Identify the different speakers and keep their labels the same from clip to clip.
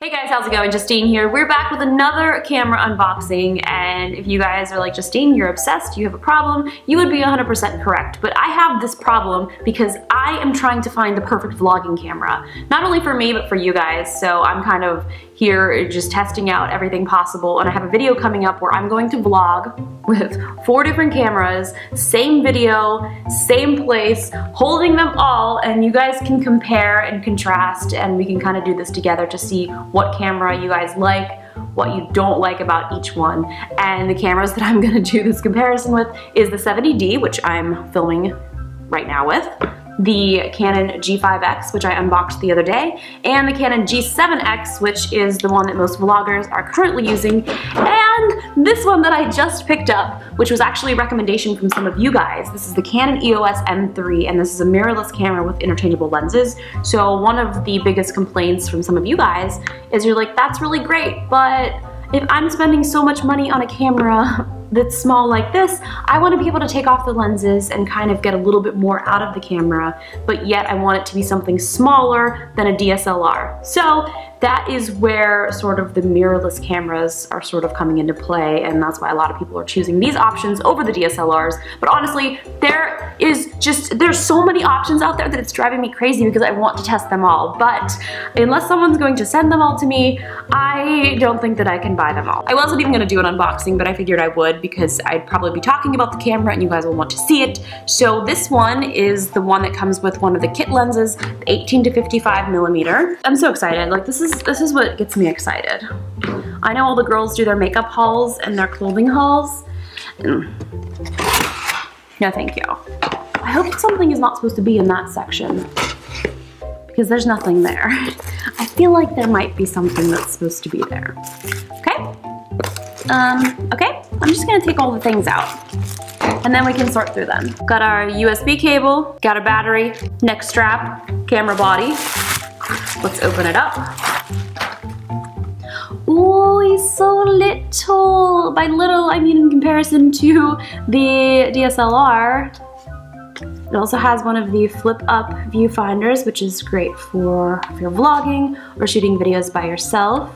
Speaker 1: Hey guys, how's it going? Justine here. We're back with another camera unboxing and if you guys are like, Justine, you're obsessed, you have a problem, you would be 100% correct. But I have this problem because I am trying to find the perfect vlogging camera. Not only for me, but for you guys. So I'm kind of here just testing out everything possible and I have a video coming up where I'm going to vlog with four different cameras, same video, same place, holding them all and you guys can compare and contrast and we can kind of do this together to see what camera you guys like, what you don't like about each one. And the cameras that I'm gonna do this comparison with is the 70D, which I'm filming right now with, the Canon G5X, which I unboxed the other day, and the Canon G7X, which is the one that most vloggers are currently using, and this one that I just picked up, which was actually a recommendation from some of you guys. This is the Canon EOS M3, and this is a mirrorless camera with interchangeable lenses. So one of the biggest complaints from some of you guys is you're like, that's really great, but if I'm spending so much money on a camera that's small like this, I want to be able to take off the lenses and kind of get a little bit more out of the camera, but yet I want it to be something smaller than a DSLR. So that is where sort of the mirrorless cameras are sort of coming into play and that's why a lot of people are choosing these options over the DSLRs. But honestly, there is just, there's so many options out there that it's driving me crazy because I want to test them all. But unless someone's going to send them all to me, I don't think that I can buy them all. I wasn't even gonna do an unboxing, but I figured I would because I'd probably be talking about the camera and you guys will want to see it. So this one is the one that comes with one of the kit lenses, 18 to 55 millimeter. I'm so excited, like this is, this is what gets me excited. I know all the girls do their makeup hauls and their clothing hauls. Mm. No thank you. I hope something is not supposed to be in that section because there's nothing there. I feel like there might be something that's supposed to be there. Okay? Um, okay, I'm just gonna take all the things out and then we can sort through them. Got our USB cable, got a battery, neck strap, camera body. Let's open it up. Oh, he's so little. By little, I mean in comparison to the DSLR. It also has one of the flip up viewfinders, which is great for if you're vlogging or shooting videos by yourself.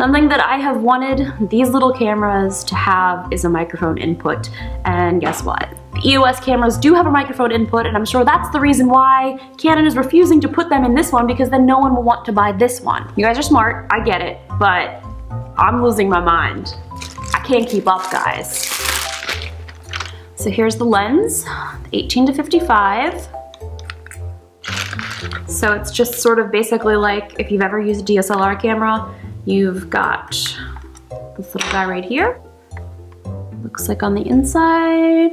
Speaker 1: Something that I have wanted these little cameras to have is a microphone input. And guess what? The EOS cameras do have a microphone input and I'm sure that's the reason why Canon is refusing to put them in this one because then no one will want to buy this one. You guys are smart, I get it, but I'm losing my mind. I can't keep up, guys. So here's the lens, 18 to 55. So it's just sort of basically like if you've ever used a DSLR camera, You've got this little guy right here. Looks like on the inside.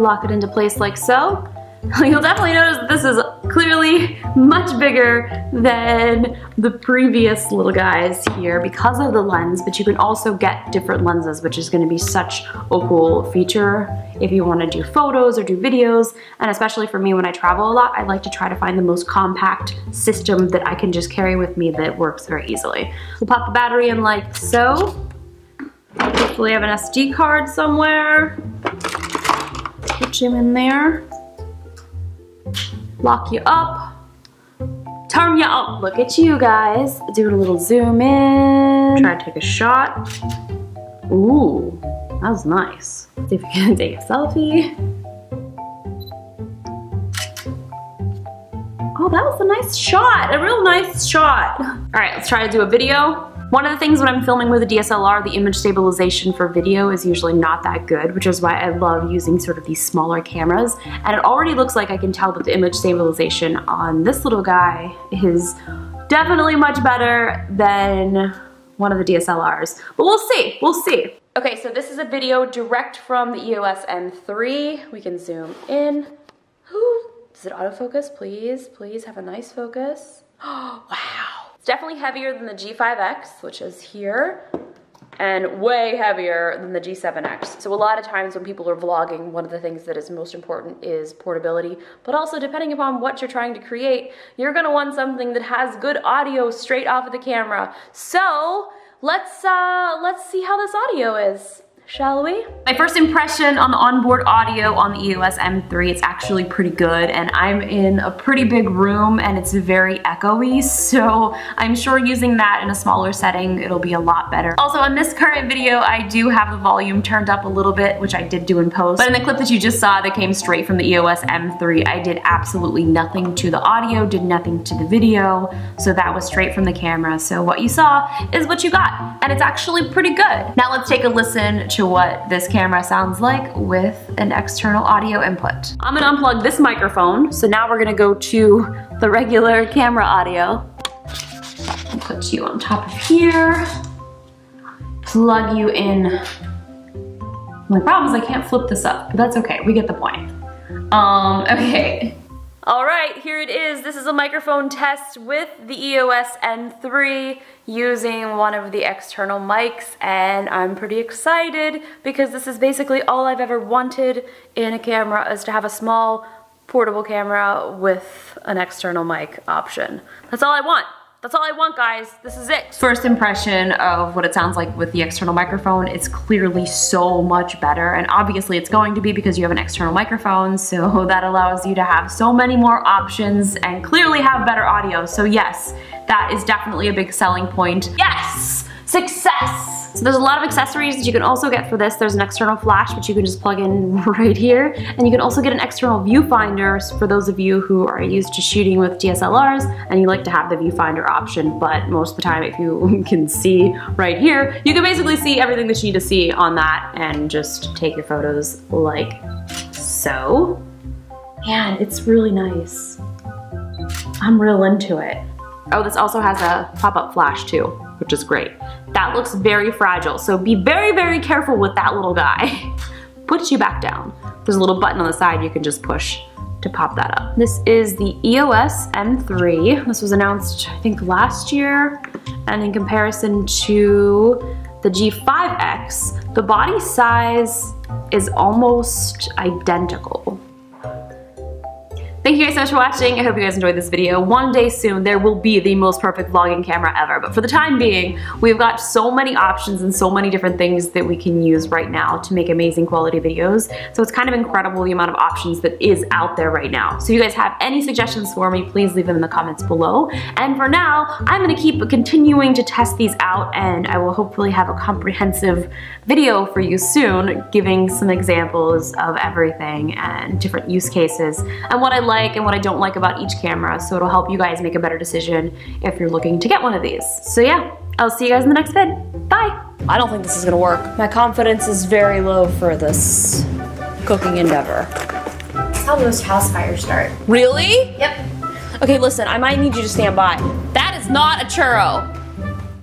Speaker 1: Lock it into place like so. You'll definitely notice this is clearly much bigger than the previous little guys here because of the lens, but you can also get different lenses, which is gonna be such a cool feature if you wanna do photos or do videos. And especially for me when I travel a lot, I like to try to find the most compact system that I can just carry with me that works very easily. We'll pop the battery in like so. Hopefully I have an SD card somewhere. Put him in there lock you up, turn you up. Look at you guys. Do a little zoom in. Try to take a shot. Ooh, that was nice. See if we can take a selfie. Oh, that was a nice shot, a real nice shot. All right, let's try to do a video. One of the things when I'm filming with a DSLR, the image stabilization for video is usually not that good, which is why I love using sort of these smaller cameras. And it already looks like I can tell that the image stabilization on this little guy is definitely much better than one of the DSLRs. But we'll see, we'll see. Okay, so this is a video direct from the EOS M3. We can zoom in. Does it autofocus, please? Please have a nice focus. Oh, wow. It's definitely heavier than the G5X, which is here, and way heavier than the G7X. So a lot of times when people are vlogging, one of the things that is most important is portability, but also depending upon what you're trying to create, you're gonna want something that has good audio straight off of the camera. So let's, uh, let's see how this audio is, shall we? My first impression on the onboard audio on the EOS M3, it's actually pretty good and I'm in a pretty big room and it's very echoey, so I'm sure using that in a smaller setting, it'll be a lot better. Also, in this current video, I do have the volume turned up a little bit, which I did do in post, but in the clip that you just saw that came straight from the EOS M3, I did absolutely nothing to the audio, did nothing to the video, so that was straight from the camera. So what you saw is what you got, and it's actually pretty good. Now let's take a listen to what this camera sounds like with an external audio input. I'm gonna unplug this microphone, so now we're gonna go to the regular camera audio. Put you on top of here, plug you in. My problem is I can't flip this up, but that's okay, we get the point. Um, okay, all right, here it is. This is a microphone test with the EOS M3 using one of the external mics and I'm pretty excited because this is basically all I've ever wanted in a camera is to have a small portable camera with an external mic option. That's all I want. That's all I want, guys. This is it. First impression of what it sounds like with the external microphone, it's clearly so much better. And obviously it's going to be because you have an external microphone, so that allows you to have so many more options and clearly have better audio. So yes, that is definitely a big selling point. Yes, success. So there's a lot of accessories that you can also get for this. There's an external flash, which you can just plug in right here. And you can also get an external viewfinder for those of you who are used to shooting with DSLRs and you like to have the viewfinder option. But most of the time, if you can see right here, you can basically see everything that you need to see on that and just take your photos like so. Man, it's really nice. I'm real into it. Oh, this also has a pop-up flash too, which is great. That looks very fragile, so be very, very careful with that little guy. Puts you back down. There's a little button on the side you can just push to pop that up. This is the EOS M3. This was announced, I think, last year. And in comparison to the G5X, the body size is almost identical. Thank you guys so much for watching. I hope you guys enjoyed this video. One day soon, there will be the most perfect vlogging camera ever. But for the time being, we've got so many options and so many different things that we can use right now to make amazing quality videos. So it's kind of incredible the amount of options that is out there right now. So if you guys have any suggestions for me, please leave them in the comments below. And for now, I'm gonna keep continuing to test these out and I will hopefully have a comprehensive video for you soon, giving some examples of everything and different use cases and what I like and what I don't like about each camera so it'll help you guys make a better decision if you're looking to get one of these. So yeah, I'll see you guys in the next vid. Bye! I don't think this is gonna work. My confidence is very low for this cooking endeavor.
Speaker 2: That's how most house fires start.
Speaker 1: Really?
Speaker 2: Yep.
Speaker 1: Okay, listen, I might need you to stand by. That is not a churro.